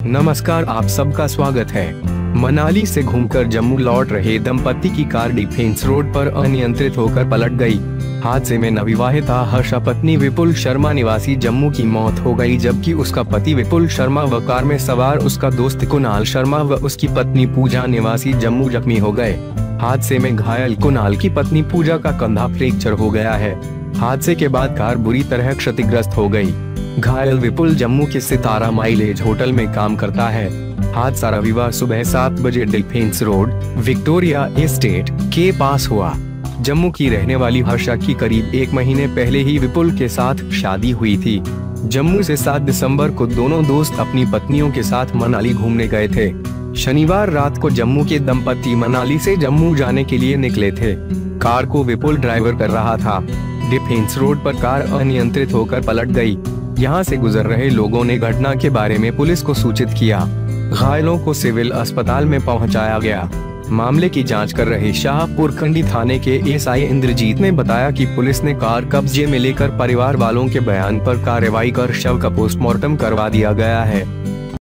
नमस्कार, आप सबका स्वागत है मनाली से घूमकर जम्मू लौट रहे दंपति की कार डिफेंस रोड पर अनियंत्रित होकर पलट गई। हादसे में नवविवाहिता हर्षा पत्नी विपुल शर्मा निवासी जम्मू की मौत हो गई, जबकि उसका पति विपुल शर्मा व कार में सवार उसका दोस्त कुणाल शर्मा व उसकी पत्नी पूजा निवासी जम्मू जख्मी हो गए। हादसे में घायल कुणाल की पत्नी पूजा का कंधा फ्रैक्चर हो गया है। हादसे के बाद कार बुरी तरह क्षतिग्रस्त हो गई। घायल विपुल जम्मू के सितारा माइलेज होटल में काम करता है। हादसा रविवार सुबह सात बजे डिफेंस रोड, विक्टोरिया एस्टेट के पास हुआ। जम्मू की रहने वाली हर्षा की करीब एक महीने पहले ही विपुल के साथ शादी हुई थी। जम्मू से 7 दिसंबर को दोनों दोस्त अपनी पत्नियों के साथ मनाली घूमने गए थे। शनिवार रात को जम्मू के दंपति मनाली से जम्मू जाने के लिए निकले थे। कार को विपुल ड्राइवर कर रहा था। डिफेंस रोड पर कार अनियंत्रित होकर पलट गई। यहाँ से गुजर रहे लोगों ने घटना के बारे में पुलिस को सूचित किया। घायलों को सिविल अस्पताल में पहुँचाया गया। मामले की जाँच कर रहे शाहपुर खंडी थाने के एसआई इंद्रजीत ने बताया कि पुलिस ने कार कब्जे में लेकर परिवार वालों के बयान पर कार्रवाई कर शव का पोस्टमार्टम करवा दिया गया है।